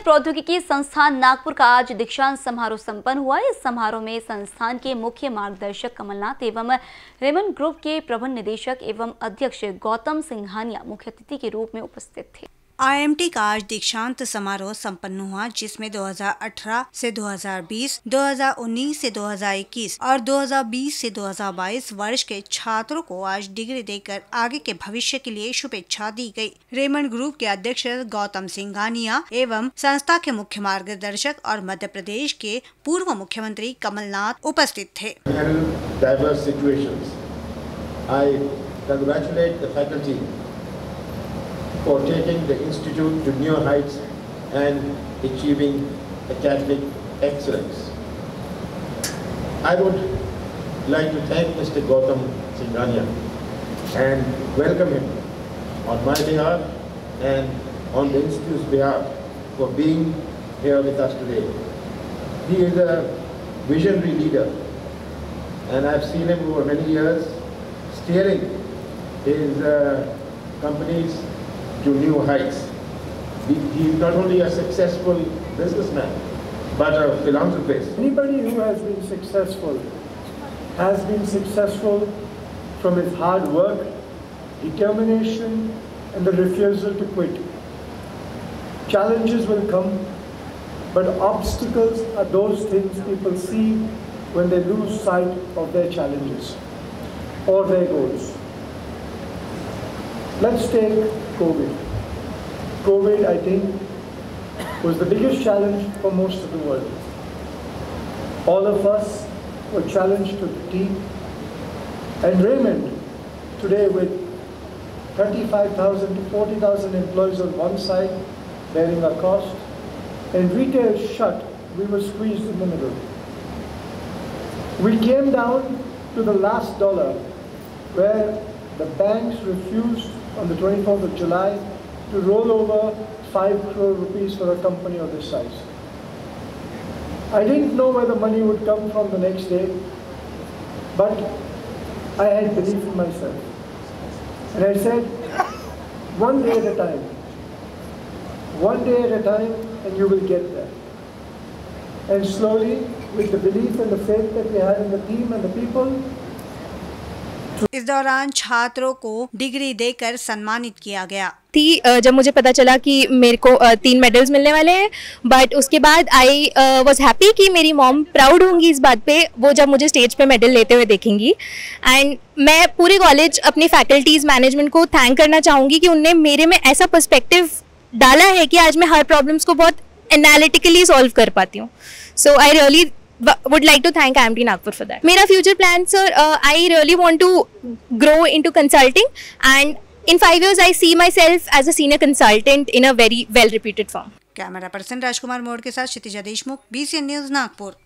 प्रौद्योगिकी संस्थान नागपुर का आज दीक्षांत समारोह संपन्न हुआ। इस समारोह में संस्थान के मुख्य मार्गदर्शक कमलनाथ एवं रेमन ग्रुप के प्रबंध निदेशक एवं अध्यक्ष गौतम सिंघानिया मुख्य अतिथि के रूप में उपस्थित थे। आईएमटी का आज दीक्षांत समारोह संपन्न हुआ जिसमें 2018 से 2020, 2019 से 2021 और 2020 से 2022 वर्ष के छात्रों को आज डिग्री देकर आगे के भविष्य के लिए शुभेच्छा दी गई। रेमंड ग्रुप के अध्यक्ष गौतम सिंघानिया एवं संस्था के मुख्य मार्गदर्शक और मध्य प्रदेश के पूर्व मुख्यमंत्री कमलनाथ उपस्थित थे for taking the institute to new heights and achieving academic excellence. I would like to thank Mr. Gautam Singhania and welcome him on my behalf and on the institute's behalf for being here with us today. He is a visionary leader and I've seen him over many years steering his uh, companies to new heights. He, he is not only a successful businessman, but a philanthropist. Anybody who has been successful has been successful from his hard work, determination, and the refusal to quit. Challenges will come, but obstacles are those things people see when they lose sight of their challenges or their goals. Let's take COVID. COVID, I think, was the biggest challenge for most of the world. All of us were challenged to the teeth. And Raymond, today with 35,000 to 40,000 employees on one side, bearing a cost, and retail shut, we were squeezed in the middle. We came down to the last dollar where the banks refused on the 24th of July to roll over 5 crore rupees for a company of this size. I didn't know where the money would come from the next day, but I had belief in myself. And I said, one day at a time, one day at a time, and you will get there. And slowly, with the belief and the faith that we had in the team and the people, इस दौरान छात्रों को degree देकर सम्मानित किया गया। थी जब मुझे पता चला कि मेरे को तीन मेडल्स मिलने वाले हैं बट उसके बाद आई वॉज़ हैप्पी कि मेरी मॉम प्राउड होंगी इस बात पे, वो जब मुझे स्टेज पे मेडल लेते हुए देखेंगी। एंड मैं पूरे कॉलेज अपनी फैकल्टीज़ मैनेजमेंट को थैंक करना चाहूँगी कि उनने मेरे में ऐसा पर्सपेक्टिव डाला है कि आज मैं हर प्रॉब्लम्स को बहुत एनालिटिकली सॉल्व कर पाती हूँ। So I really would like to thank IMT Nagpur for that. मेरा future plan, sir, uh, I really want to grow into consulting and in five years I see myself as a senior consultant in a very well-reputed firm. Camera person Rajkumar Mod के साथ Kshitija Deshmukh BCN news Nagpur